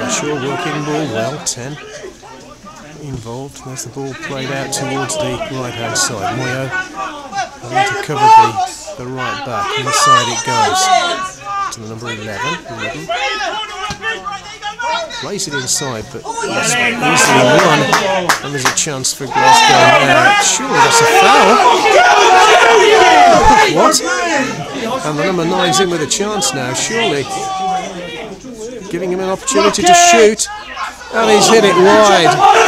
Bradshaw working ball well, 10 involved. There's the ball played out towards the right hand side. Moyo having to cover the, the right back. Inside it goes to the number 11. 11. Plays it inside, but that's easily won. And there's a chance for Glasgow. Uh, surely that's a foul. what? And the number nine's in with a chance now, surely. Giving him an opportunity to shoot. And he's hit it wide.